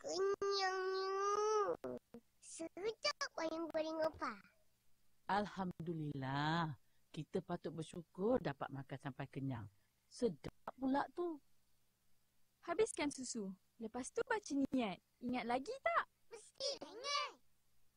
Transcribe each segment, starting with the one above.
Kenyangnya. Sedap ayam goreng opa. Alhamdulillah. Kita patut bersyukur dapat makan sampai kenyang. Sedap pula tu. Habiskan susu. Lepas tu baca niat. Ingat lagi tak? Mesti ingat.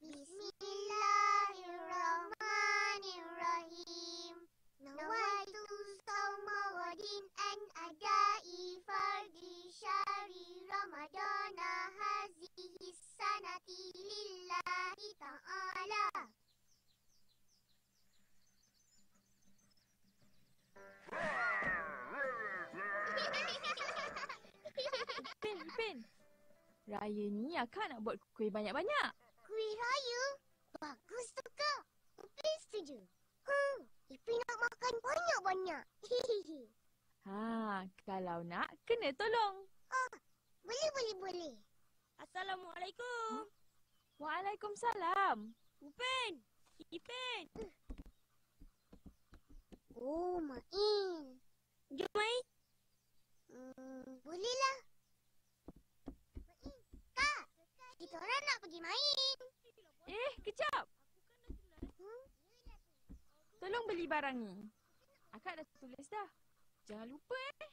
Bismillahirrahmanirrahim. Nawaitu sawma wadin an adai fardi syari ramadana hazihi. Ipin, Ipin. Raya ni akak nak buat kuih banyak-banyak. Kuih raya? Bagus tu kak. Upin setuju. Hmm, Ipin nak makan banyak-banyak. Hihihi. Ha, kalau nak, kena tolong. Boleh, boleh, boleh. Assalamualaikum. Waalaikumsalam. Upin. Ipin. Oh, Main. Jom main. Hmm, bolehlah. Main. Kak, kita orang nak pergi main. Eh, kejap. Hmm? Tolong beli barang ni. Akak dah tulis dah. Jangan lupa eh.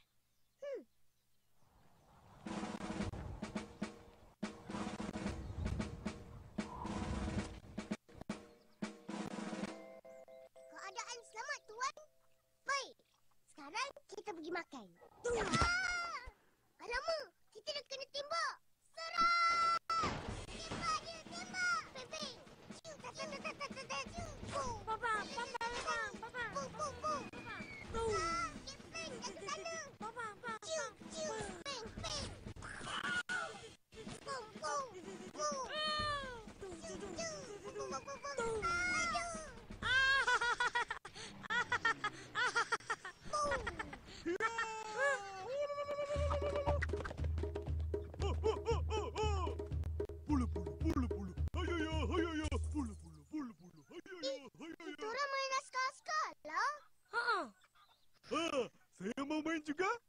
Keadaan selamat, Tuan. Baik. Sekarang kita pergi makan. Ah! banho?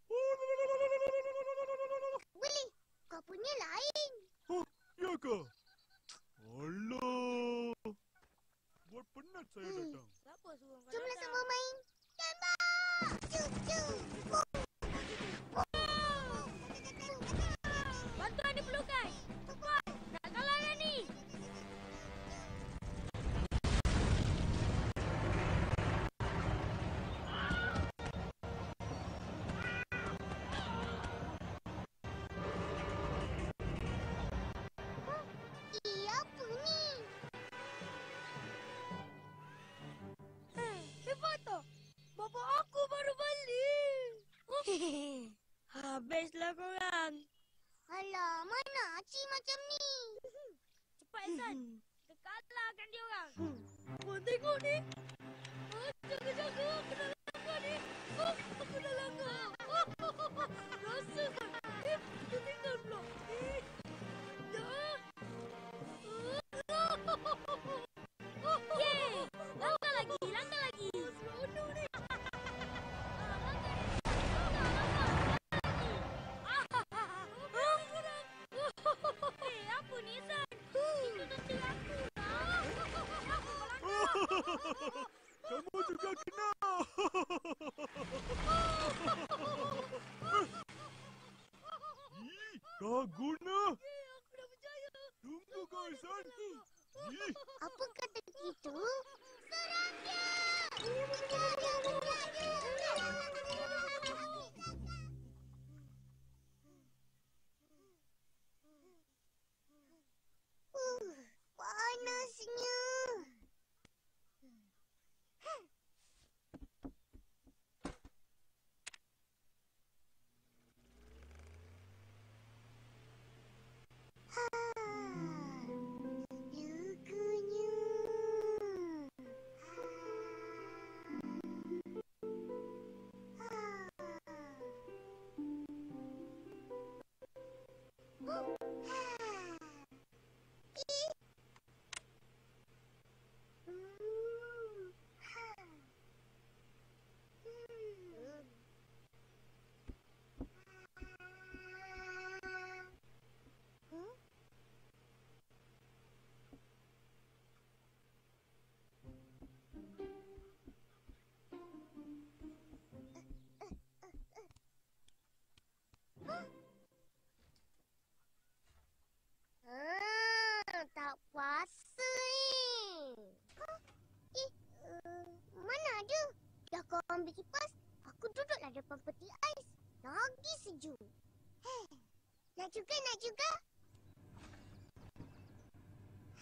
Juga, nak juga.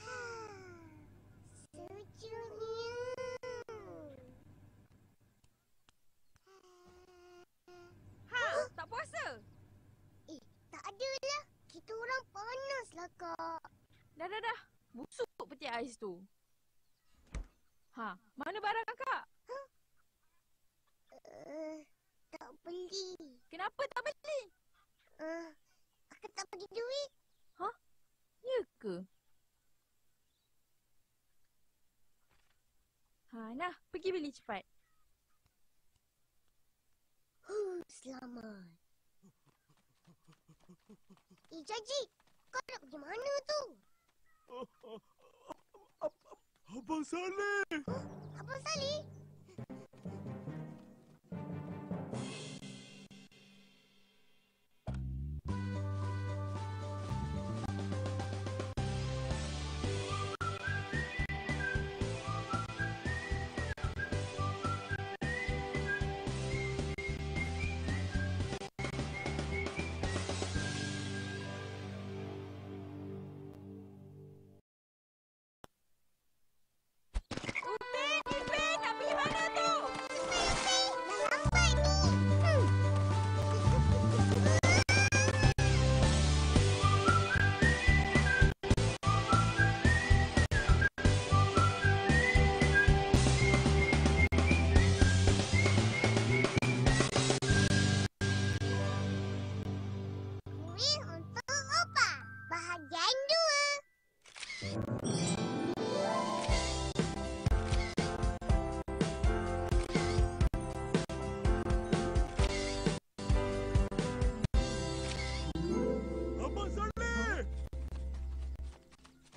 Ha, Sejuknya. Ha, tak puasa. Eh, tak adalah. Kita orang panas lah, Kak. Dah, dah, dah. Busuk peti ais tu. Ha, mana barang kakak? Uh, tak beli. Kenapa tak beli? Uh, duit. Ya ke? Ha, nah, pergi beli cepat. Huh, selamat. Eh, Jaji. Kau nak pergi mana tu? Abang Saleh. Abang Saleh?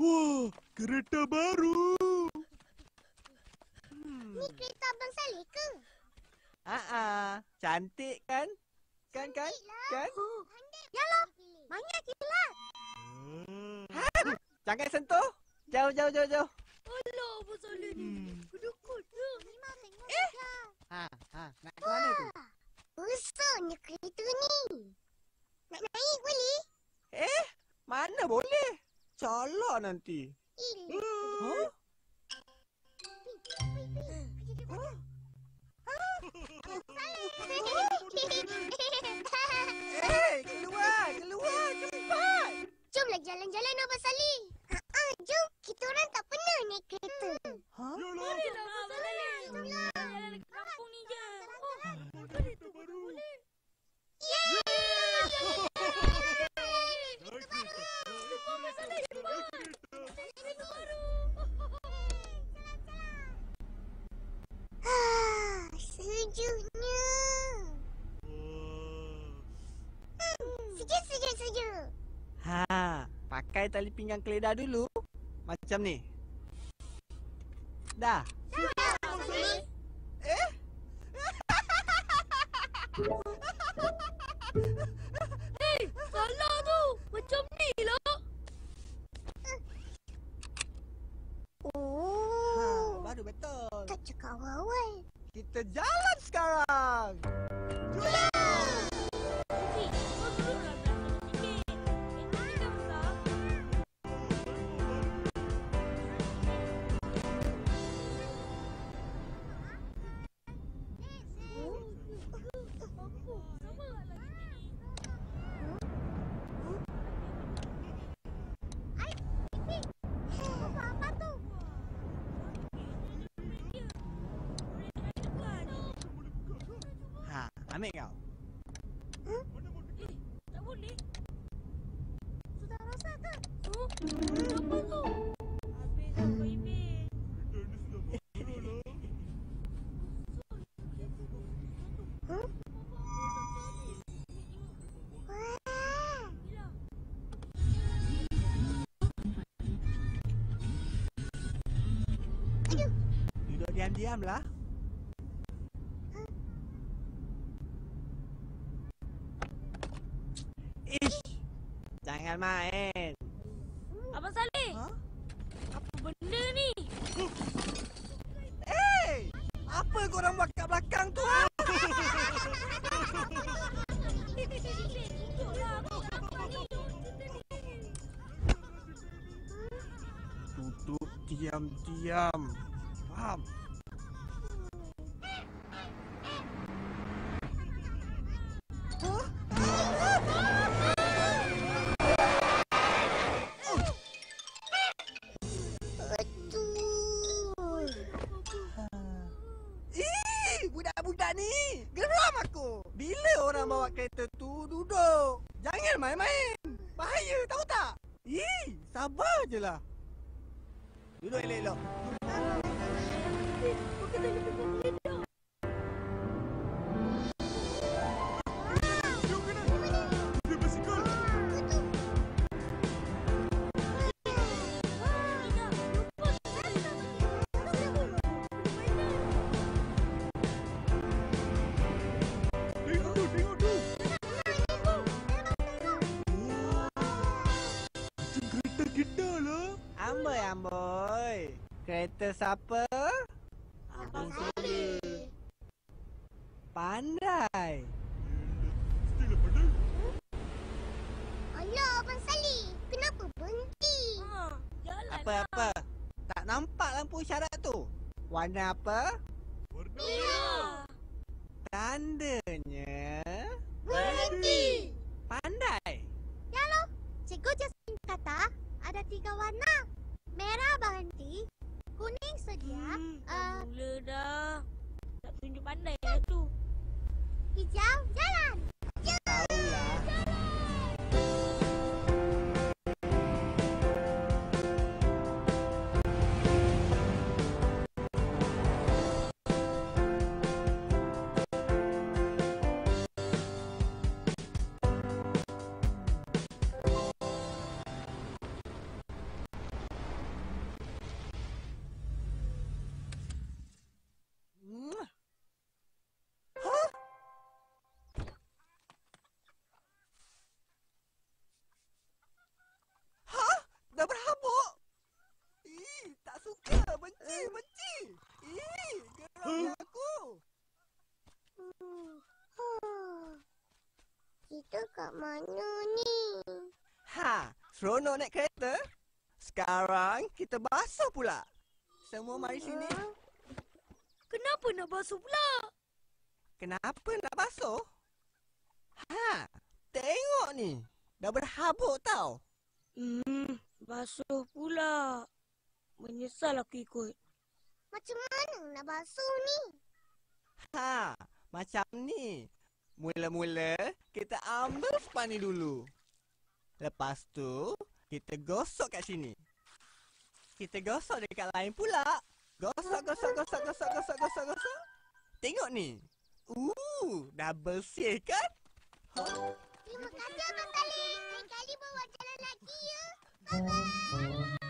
Wah, kereta baru. Ni kereta Abang Saleh ke? Ah, cantik kan? Kan kan? Kan? Yalah, banyak kilat. Ah. Jangan sentuh. Jauh jauh jauh jauh. Alah, Abang Saleh ni. Hmm. Kedukut je. Memang tengok eh. Ha, ha, nak ke mana tu? Besarnya kereta ni. Nak naik boleh? Eh, mana boleh? Salah nanti. Huh? Eh, keluar, keluar, cepat. Jomlah jalan-jalan Abang Saleh. Ha jom. Kita orang tak pernah naik kereta. Ha? Bolehlah, Abang Saleh. Jalan dekat kampung ni je. Oh, boleh tu. Baru. Yeay! Naik kereta. Abang Saleh, Kereta baru. Ah, sejuknya. Wah. Sejuk, sejuk, sejuk. Ha, tali pinggang keledar dulu. Macam ni. Dah. Ambil kau. Tak boleh. Sudah rosak ke? Apa tu? Habis lah. Duduk diam-diam lah. jangan main. Abang Saleh. Ha? Apa benda ni? Hey! Apa kau orang buat kat belakang tu? Ha? Tutup diam-diam. Faham? Kereta siapa? Abang Saleh. Pandai. Alah, Abang Saleh. Kenapa berhenti? Ha, jalan Apa-apa? Tak nampak lampu isyarat tu? Warna apa? Warna lah. Tandanya seronok naik kereta. Sekarang kita basuh pula. Semua mari sini. Kenapa nak basuh pula? Kenapa nak basuh? Ha, tengok ni. Dah berhabuk tau. Hmm, basuh pula. Menyesal aku ikut. Macam mana nak basuh ni? Ha, macam ni. Mula-mula kita ambil span ni dulu. Lepas tu kita gosok kat sini. Kita gosok dekat lain pula. Gosok, gosok, gosok, gosok, gosok, gosok, gosok. Tengok ni. Uh, dah bersih kan? Terima kasih Abang Saleh. Lain kali bawa jalan lagi ya. Bye-bye.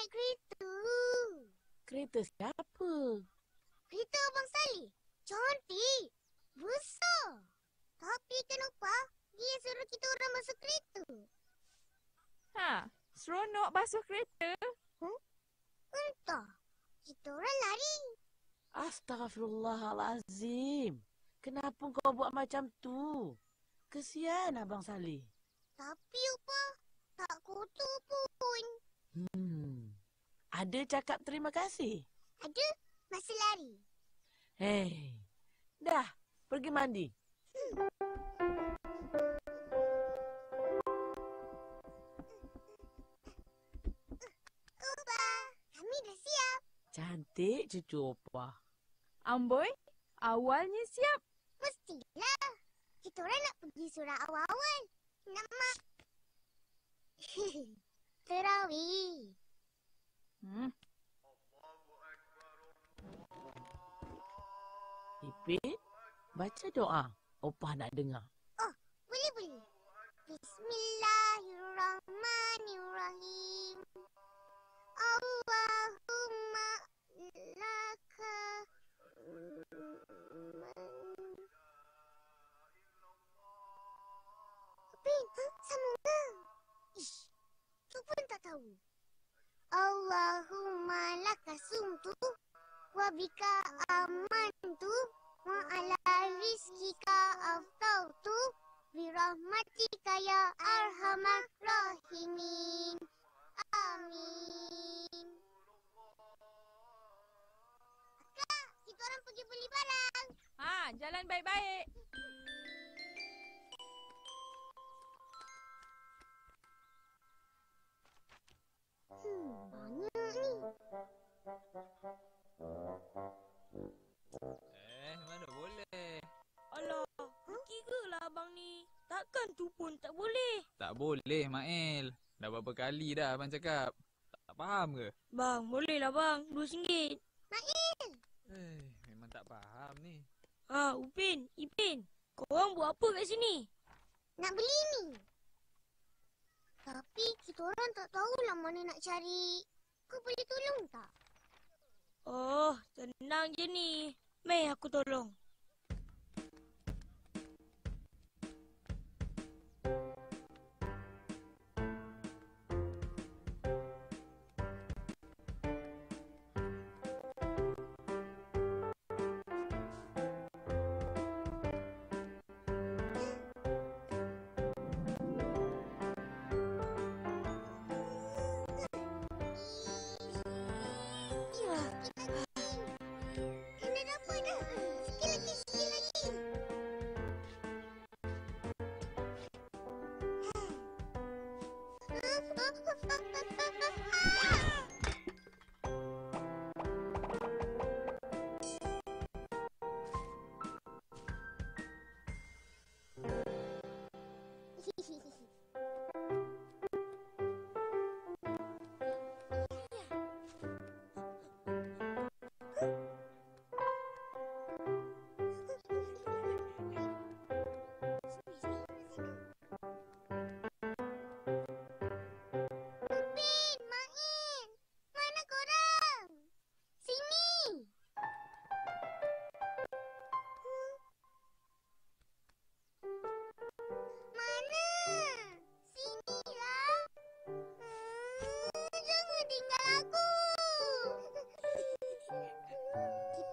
Naik kereta. Kereta siapa? Kereta Abang Saleh. Cantik. Besar. Tapi kenapa dia suruh kita orang masuk kereta? Ha, seronok basuh kereta. Entah. Kita orang lari. Astaghfirullahalazim. Kenapa kau buat macam tu? Kesian Abang Saleh. Tapi upah tak kotor pun. Hmm ada cakap terima kasih? Ada. Masih lari. Hei. Dah. Pergi mandi. Opa. Kami dah siap. Cantik cucu Opa. Amboi. Awalnya siap. Mestilah. Kita orang nak pergi surau awal-awal. Nama. Terawih. Hmm. Ipin, baca doa. Opa nak dengar. Boleh, boleh. Bismillahirrahmanirrahim. Allahumma bika amantu wa ala rizkika aftautu birahmatika ya arhamar rahimin. Amin. Kak, kita orang pergi beli barang. Ha, jalan baik-baik. Hmm, banyak ni. Eh, mana boleh? Alah, kira lah abang ni. Takkan tu pun tak boleh. Tak boleh, Mail. Dah berapa kali dah abang cakap. Tak faham ke? Bang, boleh lah bang. Dua singgit. Eh, memang tak faham ni. Ha, Upin, Ipin. Korang buat apa kat sini? Nak beli ni. Tapi kita orang tak tahulah mana nak cari. Kau boleh tolong tak? Oh, tenang je ni. Mei aku tolong. Kena dapat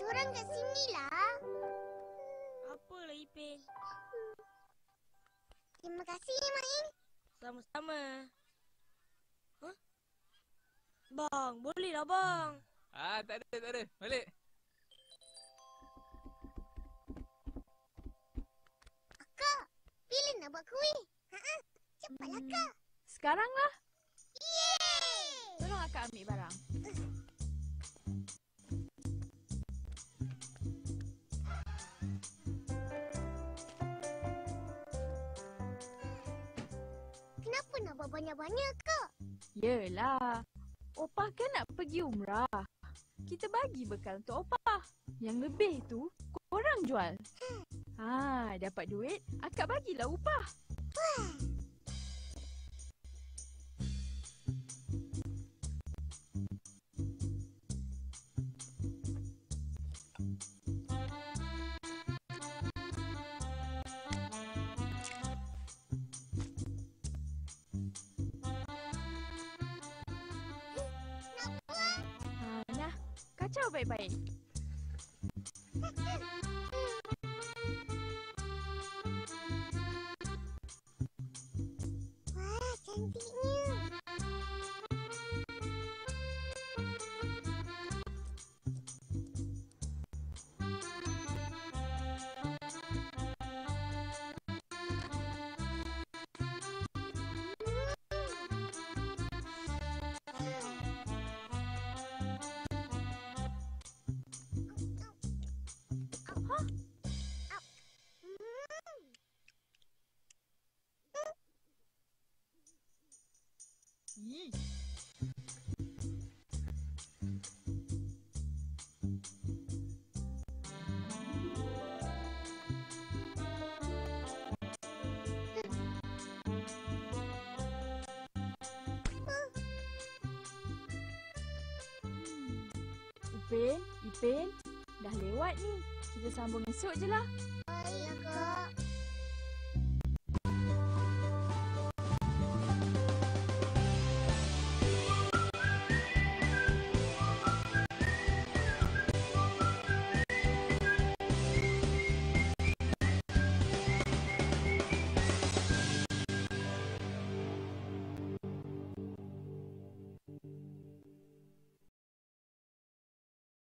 Orang kat sinilah. Apalah Ipin? Terima kasih, Main. Sama-sama. Huh? Bang, boleh lah bang. Ah, tak ada, tak ada. Balik. Kak, bila nak buat kuih? Ha Cepatlah, Hmm. Kak. Sekarang lah. Yeay! Tolong akak ambil barang. Kenapa banyak-banyak, Kak? Yelah. Opah kan nak pergi umrah. Kita bagi bekal untuk opah. Yang lebih tu, korang jual. Ha, dapat duit, akak bagilah upah. Ha, baik-baik. Wah, cantiknya. Ni. Upin, Ipin, dah lewat ni. Kita sambung esok je lah.